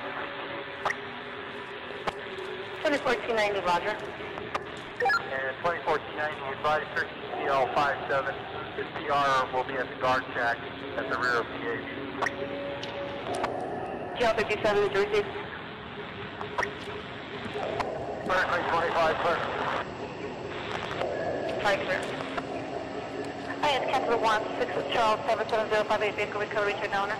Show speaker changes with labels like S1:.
S1: out.
S2: 2490, Roger.
S1: and 2490 advised for CL 57. The CR will be at the guard shack at the rear of PH.
S2: CL57, New Jersey.
S1: Currently 25, clear.
S2: Sorry, sir. Hi, it's Capital 1, 6 Charles 77058, vehicle recovery to owner.